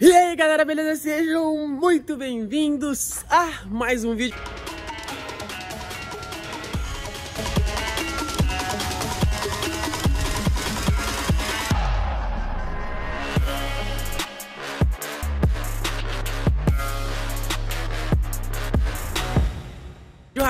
E aí galera, beleza? Sejam muito bem-vindos a mais um vídeo.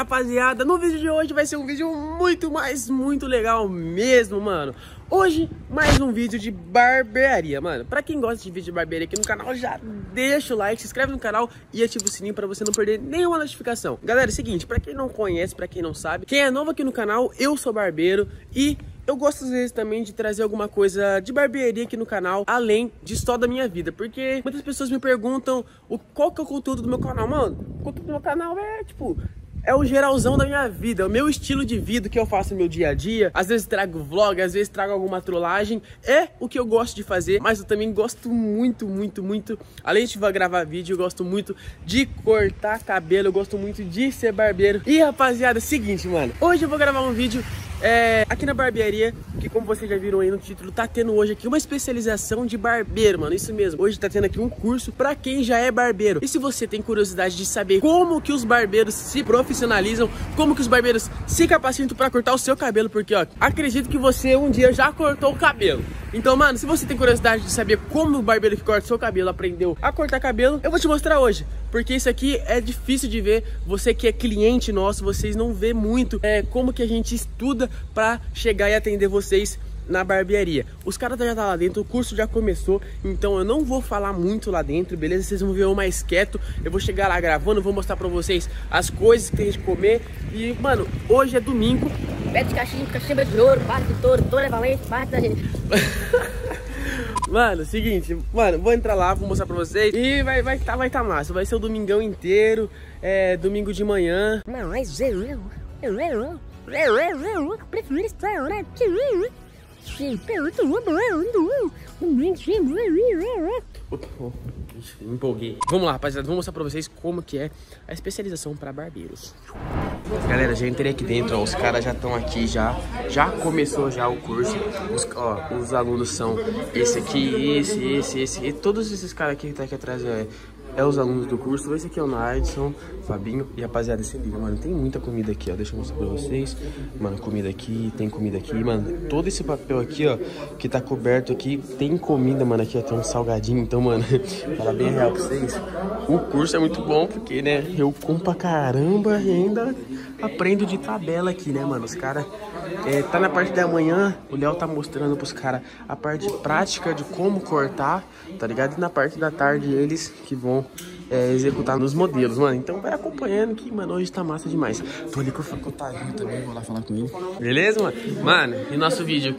Rapaziada, no vídeo de hoje vai ser um vídeo muito, mais muito legal mesmo, mano. Hoje, mais um vídeo de barbearia, mano. Pra quem gosta de vídeo de barbearia aqui no canal, já deixa o like, se inscreve no canal e ativa o sininho pra você não perder nenhuma notificação. Galera, é o seguinte, pra quem não conhece, pra quem não sabe Quem é novo aqui no canal, eu sou barbeiro e eu gosto às vezes também de trazer alguma coisa de barbearia aqui no canal, além de só da minha vida, porque muitas pessoas me perguntam o, qual que é o conteúdo do meu canal, mano. O conteúdo do meu canal é, tipo, é o geralzão da minha vida, é o meu estilo de vida que eu faço no meu dia a dia. Às vezes trago vlog, às vezes trago alguma trollagem. É o que eu gosto de fazer, mas eu também gosto muito, muito, muito. Além de gravar vídeo, eu gosto muito de cortar cabelo, eu gosto muito de ser barbeiro. E rapaziada, é seguinte, mano. Hoje eu vou gravar um vídeo é, aqui na barbearia, que como vocês já viram aí no título, tá tendo hoje aqui uma especialização de barbeiro, mano, isso mesmo. Hoje tá tendo aqui um curso pra quem já é barbeiro. E se você tem curiosidade de saber como que os barbeiros se profissionalizam, como que os barbeiros se capacitam pra cortar o seu cabelo, porque, ó, acredito que você um dia já cortou o cabelo. Então, mano, se você tem curiosidade de saber como o barbeiro que corta seu cabelo aprendeu a cortar cabelo, eu vou te mostrar hoje. Porque isso aqui é difícil de ver. Você que é cliente nosso, vocês não vê muito é, como que a gente estuda para chegar e atender vocês na barbearia. Os caras já tá lá dentro, o curso já começou, então eu não vou falar muito lá dentro, beleza? Vocês vão ver eu mais quieto, eu vou chegar lá gravando, vou mostrar pra vocês as coisas que tem de comer. E, mano, hoje é domingo. Pé de caixinha, cachimba de ouro, barra de touro, touro é valente, barra da gente. Mano, seguinte, mano, vou entrar lá, vou mostrar pra vocês e vai vai tá, vai tá massa. Vai ser o domingão inteiro, é domingo de manhã. Mas eu, eu, eu, eu, prefiro estar, né? Empolguei. Vamos lá, rapaziada. Vou mostrar pra vocês como que é a especialização pra barbeiros. Galera, já entrei aqui dentro, ó, os caras já estão aqui já, já começou já o curso, os, ó, os alunos são esse aqui, esse, esse, esse, e todos esses caras aqui que tá aqui atrás é, é os alunos do curso. Esse aqui é o Nardson, Fabinho e rapaziada, se liga, mano, tem muita comida aqui, ó, deixa eu mostrar pra vocês. Mano, comida aqui, tem comida aqui, mano, todo esse papel aqui, ó, que tá coberto aqui, tem comida, mano, aqui ó, tem um salgadinho, então, mano, fala bem real pra vocês. O curso é muito bom porque, né, eu como pra caramba e ainda aprendo de tabela aqui, né, mano, os caras... É, tá na parte da manhã, o Léo tá mostrando pros caras a parte prática de como cortar, tá ligado? E na parte da tarde eles que vão é, executar nos modelos, mano. Então vai acompanhando que, mano, hoje tá massa demais. Tô ali com o facultário também, vou lá falar com ele. Beleza, mano? Mano, e nosso vídeo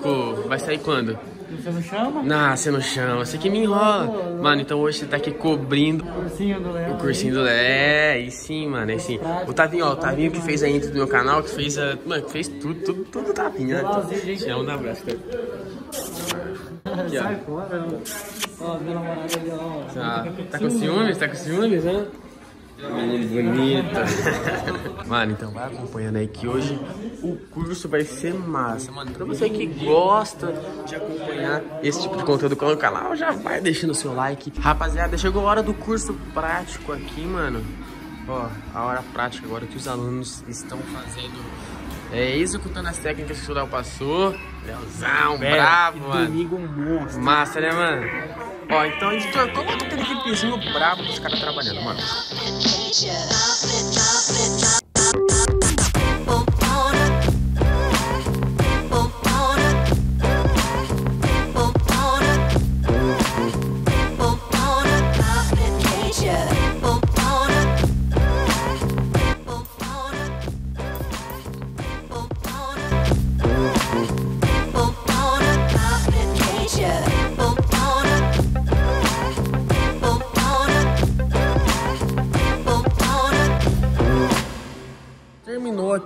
vai sair quando? Você não chama? Não, você não chama, você que me enrola. Mano, então hoje você tá aqui cobrindo o cursinho do Léo. O cursinho do Léo. É, e sim, mano, é sim. O Tavinho, ó, o Tavinho que fez a intro do meu canal, que fez a. Mano, que fez tudo, tudo, tudo Tavinho, né? Chama da abraço, cara. Aqui, ó. Sai fora, ó. meu namorado ali, ó. Tá, tá com ciúmes? Tá com ciúmes, né? Bonito. Mano, então vai acompanhando aí que hoje o curso vai ser massa. Mano, pra você que gosta de acompanhar esse tipo de conteúdo com o canal, já vai deixando o seu like. Rapaziada, chegou a hora do curso prático aqui, mano. Ó, a hora prática agora que os alunos estão fazendo é, executando as técnicas que o Léo passou. Leozão, bravo, mano. Domingo monstro. Massa, né, mano? Ó, então gente trocou com aquele clipezinho brabo dos caras trabalhando, mano.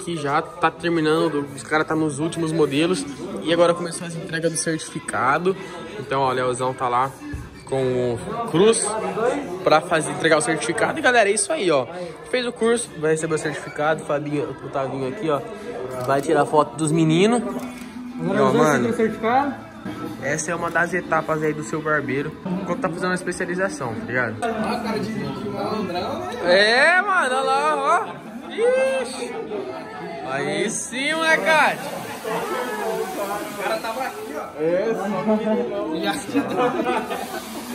Aqui já, tá terminando, os caras tá nos últimos modelos e agora começou a entrega do certificado. Então, ó, o Leozão tá lá com o Cruz pra fazer, entregar o certificado. E galera, é isso aí, ó. Fez o curso, vai receber o certificado. O Fabinho, o Tavinho aqui, ó, vai tirar foto dos meninos. E, ó, mano, essa é uma das etapas aí do seu barbeiro quando tá fazendo uma especialização, tá ligado? É, mano, olha lá, ó. Ixi. Aí sim, molecade.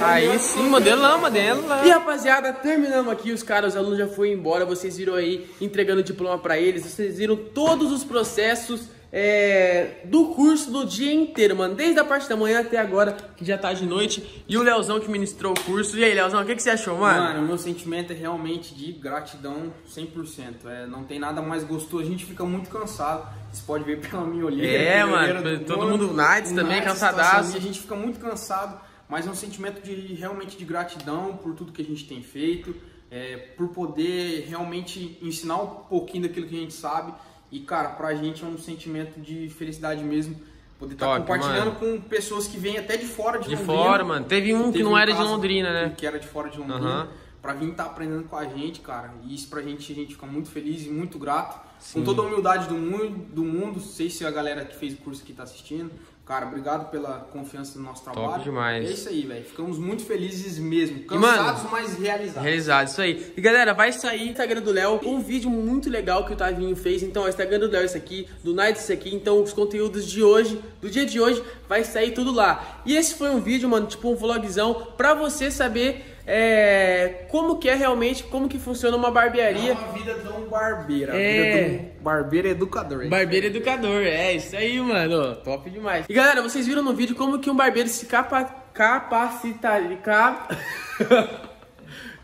Aí sim, modelão, modelão. E rapaziada, terminamos aqui. Os caras, os alunos já foram embora. Vocês viram aí entregando o diploma pra eles. Vocês viram todos os processos é, do curso do dia inteiro, mano. Desde a parte da manhã até agora, que já tá de noite. E o Leozão que ministrou o curso. E aí, Leozão, o que, que você achou, mano? Mano, o meu sentimento é realmente de gratidão 100%. É, não tem nada mais gostoso. A gente fica muito cansado. Vocês podem ver pela minha olheira. É, mano, todo corpo, mundo Nights também, Nights, cansadaço. A gente fica muito cansado, mas é um sentimento de realmente de gratidão por tudo que a gente tem feito, é, por poder realmente ensinar um pouquinho daquilo que a gente sabe. E, cara, pra gente é um sentimento de felicidade mesmo. Poder estar Top, compartilhando com pessoas que vêm até de fora de, De Londrina. fora, mano. Teve um que Teve não era de Londrina, né? Que era de fora de Londrina. Aham. Pra vir estar aprendendo com a gente, cara. E isso pra gente, a gente fica muito feliz e muito grato. Com toda a humildade do mundo, do mundo. Sei se a galera que fez o curso aqui tá assistindo. Cara, obrigado pela confiança no nosso trabalho. demais. É isso aí, velho. Ficamos muito felizes mesmo. E, mano, Cansados, mas realizados. Realizado, isso aí. E galera, vai sair no Instagram do Léo um vídeo muito legal que o Tavinho fez. Então, o Instagram do Léo é esse aqui, do Night esse aqui. Então, os conteúdos de hoje, do dia de hoje, vai sair tudo lá. E esse foi um vídeo, mano, tipo um vlogzão, pra você saber é, como que é realmente, como que funciona uma barbearia. É uma vida de um barbeiro. A É. vida de um barbeiro educador. Barbeiro educador, é isso aí, mano. Top demais. E galera, vocês viram no vídeo como que um barbeiro se capa, capacita. Cap...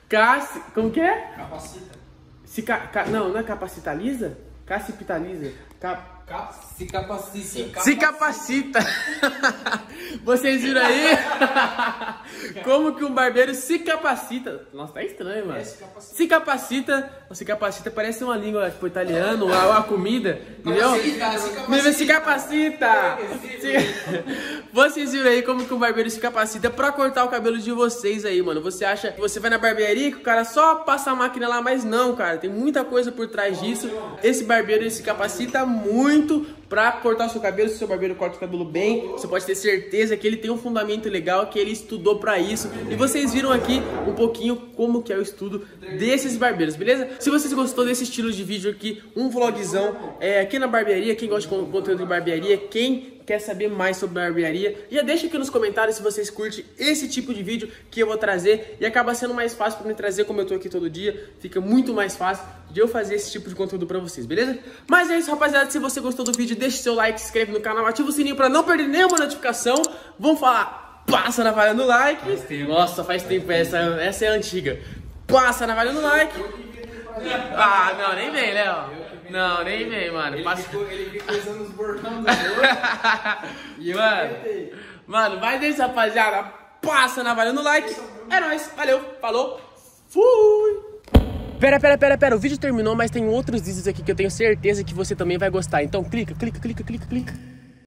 Cas... Como que é? Capacita. Se ca, ca- não, não é capacitaliza? Capitaliza. Cap, Se capacita. se capacita. Vocês viram aí? Como que um barbeiro se capacita? Nossa, tá estranho, mano. Se capacita, ou se capacita, parece uma língua tipo italiano, uma, uma comida, entendeu? Capacita, se capacita. Se capacita! Se- Vocês viram aí como que um barbeiro se capacita pra cortar o cabelo de vocês aí, mano. Você acha que você vai na barbearia que o cara só passa a máquina lá, mas não, cara. Tem muita coisa por trás disso. Esse barbeiro se capacita muito muito pra cortar o seu cabelo. Se o seu barbeiro corta o cabelo bem, você pode ter certeza que ele tem um fundamento legal, que ele estudou pra isso. E vocês viram aqui um pouquinho como que é o estudo desses barbeiros, beleza? Se vocês gostou desse estilo de vídeo aqui, um vlogzão é, aqui na barbearia, quem gosta de con- conteúdo de barbearia, quem quer saber mais sobre barbearia, já deixa aqui nos comentários se vocês curtem esse tipo de vídeo que eu vou trazer e acaba sendo mais fácil pra me trazer como eu tô aqui todo dia, fica muito mais fácil de eu fazer esse tipo de conteúdo pra vocês, beleza? Mas é isso, rapaziada, se você gostou do vídeo, deixa seu like, se inscreve no canal, ativa o sininho pra não perder nenhuma notificação. Vamos falar, passa na valha no like. Nossa, faz tempo, essa, essa é antiga. Passa na valha no like. Ah, não, nem vem, Léo. Não, nem vem, mano. Passa... Ele fica usando os bordões. E mano, mano, vai desse rapaziada. Passa na valha no like. É nóis. Valeu. Falou. Fui. Pera, pera, pera, pera. O vídeo terminou, mas tem outros vídeos aqui que eu tenho certeza que você também vai gostar. Então clica, clica, clica, clica, clica.